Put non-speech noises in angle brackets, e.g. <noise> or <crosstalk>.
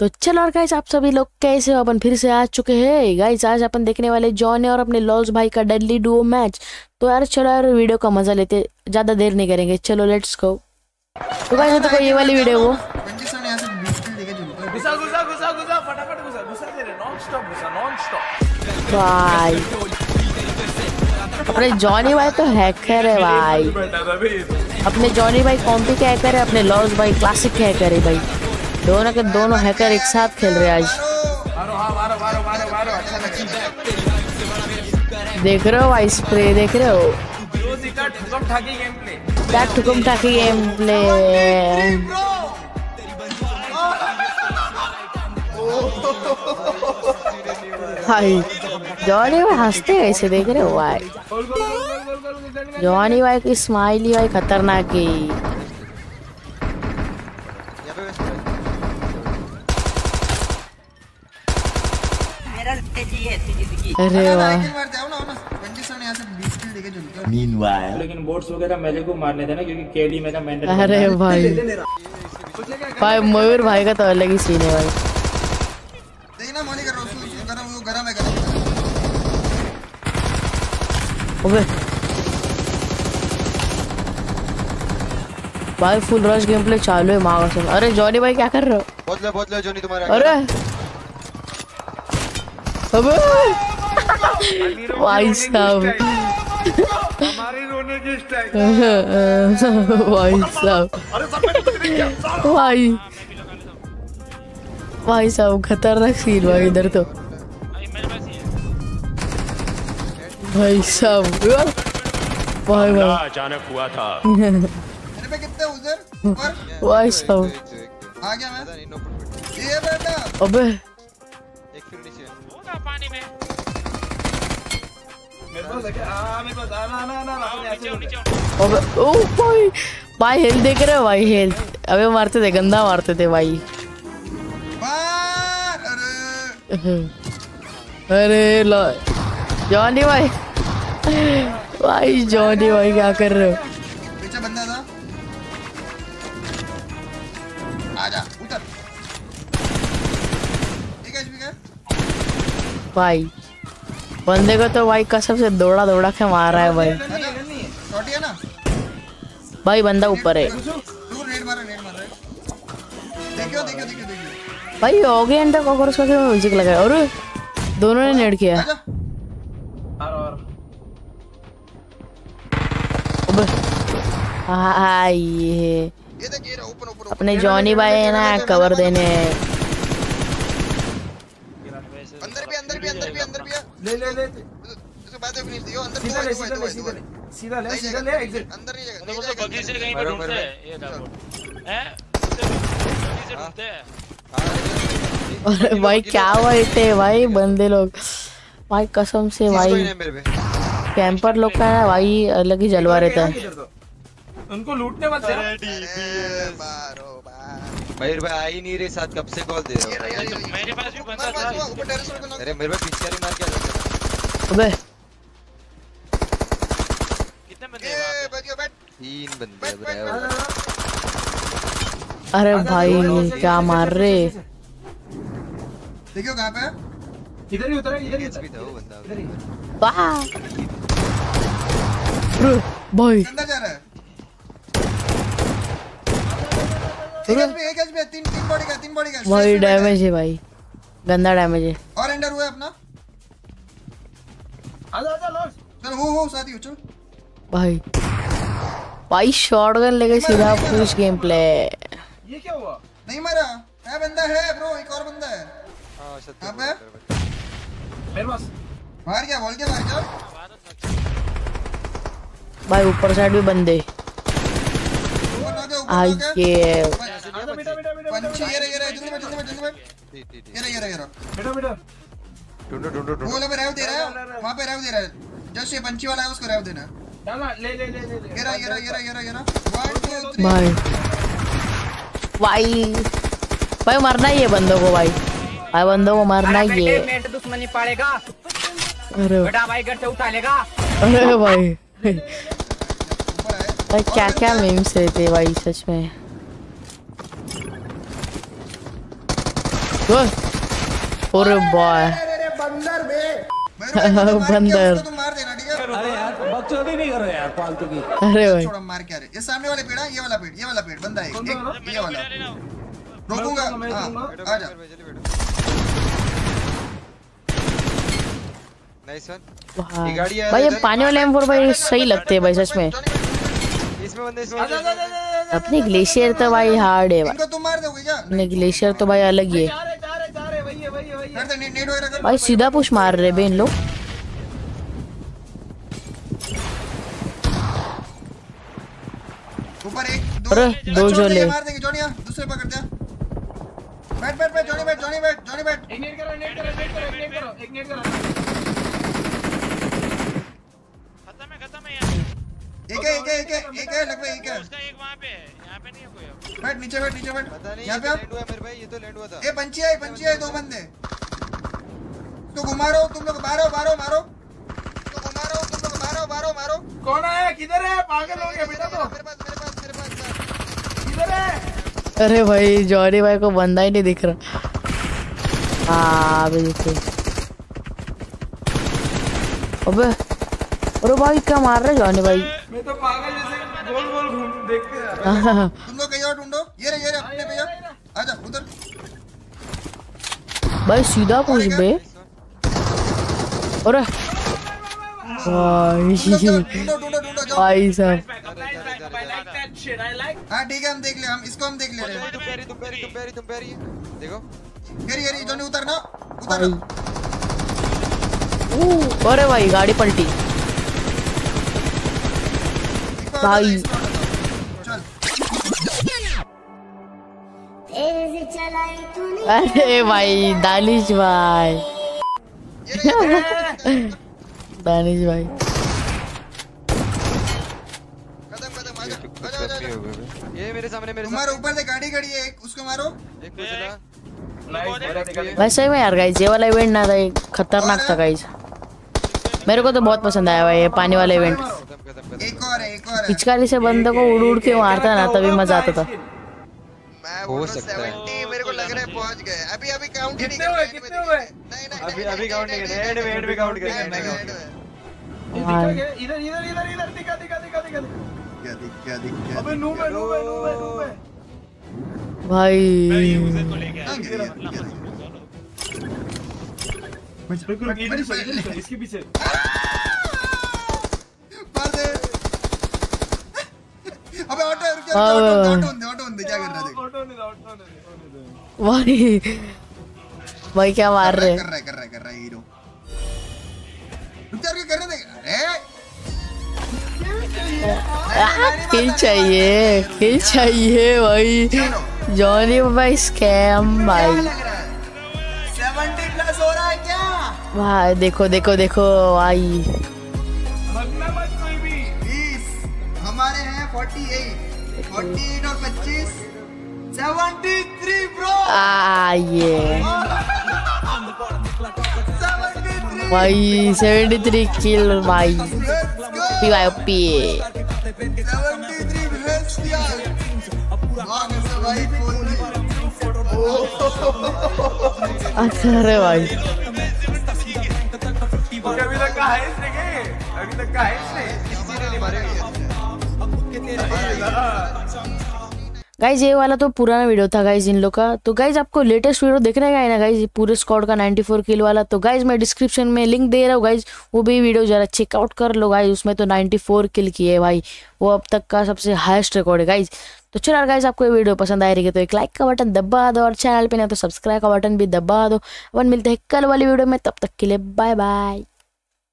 तो चलो और गाइस आप सभी लोग कैसे हो? अपन फिर से आ चुके हैं। गाइस आज अपन देखने वाले जॉन और अपने लॉस भाई का डेडली डुओ मैच तो यार चलो यार वीडियो का मज़ा लेते ज़्यादा देर नहीं करेंगे। चलो लेट्स गो तो गाइस तो ये वाली वीडियो वो। भाई। अपने जॉनी भाई तो हैकर है भाई। अपने जॉनी भाई कॉम्पी के हैकर है? अपने लॉस भाई क्लासिक हैकर है भाई। दोनों के दोनों हैकर एक साथ खेल रहे आज। देख रहे हो वाई स्प्रे देख रहे हो? बैक ठाकी गेम प्ले भाई जॉनी भाई हँसते ऐसे, देख रहे हो भाई। जवानी भाई की स्माइली भाई खतरनाक की है Meanwhile, लेकिन बोट्स वगैरह मेले को मारने थे ना क्योंकि केडी में था मेंटल अरे भाई भाई मयूर भाई का तो अलग ही सीन है भाई देखिए ना मोनी कर रहा हूँ उसको गरम वो गरम है गरम अबे भाई फुल रश गेम प्ले चालू है माँ कसम अरे जॉनी भाई क्या कर रहे हो बहुत ले बहुत ले जोनी तुम्हारे अरे अबे भाई साहब हमारी रोने की स्टाइल भाई साहब भाई भाई साहब खतरनाक सीन भाई इधर तो? भाई साहब भाई भाई अचानक हुआ था। मेरे पे कितने उधर ऊपर भाई साहब आ गया मैं ये बेटा अबे। एक फिर नीचे। मेरे पास है मेरे पास अपने ऐसे ओ भाई भाई हेल्थ देख रहे हो भाई हेल्थ अबे मारते थे गंदा मारते थे भाई। अरे। अरे लो जॉनी भाई। भाई जॉनी भाई क्या कर रहे हो? पीछे बंदा था। आजा उतर। ठीक है ठीक है। भाई। बंदे को तो भाई कसम से दौड़ा दौड़ा के मार रहा है भाई। भाई बंदा ऊपर है। भाई हो गया अंडर कॉकरोच का म्यूज़िक लगा और दोनों ने नेड किया। हाँ ये ये देख ये रहा ऊपर ऊपर अपने जॉनी भाई है ना कवर देने। अंदर भी अंदर भी अंदर भी अंदर भी। ले ले ले उसके बाद फिनिश दियो अंदर सीधा ले सीधा ले सीधा ले सीधा ले सीधा ले एग्जिट अंदर नहीं जाएगा बगली से कहीं पे ढूंढते हैं ये हैं बगली से ढूंढते हैं अरे भाई क्या वाइट है भाई बंदे लोग भाई कसम से भाई कैंपर लोग का ना भाई अलग ही जलवा रहता है। उनको लूटने मत यार मयूर भाई आ ही नहीं रहे साथ कब से कॉल दे रहा, हो? मेरे पास भी बंदा था। ऊपर टेरेस अरे मेरे पे पिचकारी मार के आ अबे। कितने बंदे हैं ए गया बैठ। तीन बंदे अब रहे अरे भाई क्या मार रहे? देखियो कहाँ पे इधर ही उतरा इधर ही। भी उतरा था वो बंदा। इधर ही वाह। भाई। अंदर जा रहा है एक एचपी एक एचपी तीन तीन बॉडी का तीन बॉडी का भाई है। डैमेज है भाई। गंदा डैमेज है। और एंडर हुआ है अपना? आजा आजा लॉस चल हो हो साथी हो चल। भाई। भाई शॉटगन लेके सीधा पुश गेम प्ले ये क्या हुआ? नहीं मारा। है बंदा है ब्रो एक और बंदा है। हाँ सत्य कहाँ पे? मेरे पास। मार गया बोल के मार गया भाई ऊपर साइड भी बंदे। ऊपर ये ये रहा ये रहा जल्दी बैठ जल्दी बैठ जल्दी ठीक ये रहा ये रहा ये रहा। बेटा बेटा ढूंढो ढूंढो वो ढूंढो वाला पे रैव दे रहा है। वहाँ पे रैव दे रहा है। जस्ट ये पंछी वाला है उसको रैव देना। ना ना ले ले ले ले ले। ये रहा ये रहा ये रहा ये भाई। भाई। भाई मरना ही है बंदों को भाई। भाई बंदों को मारना ही है। मेरे दुश्मनी पड़ेगा अरे। बेटा भाई घर से उठा लेगा। अरे भाई। ऊपर आए। भाई क्या क्या मीम्स रहते भाई सच में। बॉय। तो मार बंदर। देना ठीक है? अरे यार बकचोदी नहीं करो यार फालतू की। अरे भाई। छोड़ो मार के आ रहे। ये सामने वाले पेड़ है ये वाला पेड़ ये वाला पेड़ बंदा है? एक ये वाला। रोकूँगा? हाँ आ जा। बैठो जल्दी बैठो। नाइस वन भाई ये गाड़ी आ भाई ये पानी वाले M4 भाई सही लगते हैं भाई सच में। इसमें बंदे इसमें अपने ग्लेशियर तो भाई हार्ड है। भाई इनको तुम मार दोगे क्या? अपने ग्लेशियर तो भाई अलग ही है। भाई सीधा पुश मार रहे बे इन लोग। ऊपर एक दो अरे, दो जो ले। मार देंगे जॉनी दूसरे पकड़ जा। बैठ बैठ बैठ जॉनी बैठ जॉनी बैठ जॉनी बैठ। एक नेट करो नेट करो नेट करो एक नेट करो एक नेट करो। खत्म है खत्म है यार एक है एक है एक है एक है लगभग एक है। उसका एक वहाँ पे है यहाँ पे नहीं है कोई अब। बैठ नीचे बैठ नीचे बैठ। पता नहीं यहाँ पे तो लैंड हुआ है मेरे भाई ये तो लैंड हुआ था। ये पंची है पंची है दो बंदे। तो घुमा रहा हो तुम लोग मारो मारो मारो। तो घुमा रहा हो तुम लोग मारो मारो मारो। कौन है? किधर है? पागल हो गया बेटा तो। मेरे पास मेरे पास मेरे पास किधर है? अरे भाई जॉनी भाई को बंदा ही नहीं दिख रहा। हाँ अभी देखो अबे अरे भाई क्या मार रहे जॉनी भाई? मैं तो पागल जैसे गोल गोल घूम देखते रहा तुम लोग कहीं और ढूंढो। ये रहे ये रहे अपने भैया आजा उधर। भाई सीधा पुश बे अरे। भाई ढूंढो ढूंढो ढूंढो जाओ भाई साहब हाँ ठीक है हम देख ले हम इसको हम देख ले रहे हैं। तुम पैरी तुम पैरी तुम पैरी तुम पैरी देखो येरी येरी जॉनी उतरना ऊ, अरे भाई गाड़ी पलटी। भाई। उतारो। चल। अरे भाई दानिश भाई। <laughs> दानिश भाई। कदम कदम आजा आजा आजा ये मेरे सामने मेरे सामने। ऊपर से गाड़ी खड़ी है एक उसको मारो। एक नाइस वैसे में यार गाइस ये वाला इवेंट ना था खतरनाक था गाइस मेरे को तो बहुत पसंद आया भाई ये पानी वाला इवेंट एक और है एक और है। पिचकारी से बंदे को उड़ उड़ के मारता ना तभी मज़ा आता था। मैं हो सकता है। 70 मेरे को लग रहा है पहुँच गए अभी अभी काउंट कितने हुए कितने हुए नहीं नहीं काउंट नहीं, में में काउंट? इधर इधर इधर इधर दिखा दिखा दिखा दिखा दिखा दिख दिख अबे है है है है लेके हाँ, आया इधर ही ही इसके पीछे अबे ऑटो रुक जा हाँ, ऑटो हाँ। ऑटो ऑटो क्या कर रहा है ऑटो नहीं ऑटो नहीं। भाई भाई क्या मार रहे कर रहा है कर रहा है कर रहा है हीरो रुक जा रुक जा, अरे किल चाहिए किल चाहिए भाई. जॉनी भाई स्कैम भाई. लग रहा है? 70 प्लस हो रहा है क्या? भाई देखो देखो देखो भाई. भगना मत कोई भी. 20 हमारे हैं 48 48 और 25 73 ये 73 भाई 73 किल भाई लेट्स गो पी भाई पी 73 भेज दिया भाग से भाई खोल अरे भाई अभी तक का अभी तक का नहीं गाइज़ ये वाला तो पुराना वीडियो था गाइज़ इन लोग का। तो गाइज़ आपको लेटेस्ट वीडियो देखने का है ना गाइज़ पूरे स्क्वाड का 94 किल वाला। तो गाइज़ मैं डिस्क्रिप्शन में लिंक दे रहा हूँ गाइज़ वो भी वीडियो जरा चेकआउट कर लो गाइज़ उसमें तो 94 किल किए है भाई। वो अब तक का सबसे हाईएस्ट रिकॉर्ड है गाइज़ तो चलो गाइज़ आपको ये वीडियो पसंद आ रही है तो एक लाइक का बटन दबा दो और चैनल पे ना तो सब्सक्राइब का बटन भी दबा दो। अपन मिलते हैं कल वाली वीडियो में, तब तक के लिए बाय बाय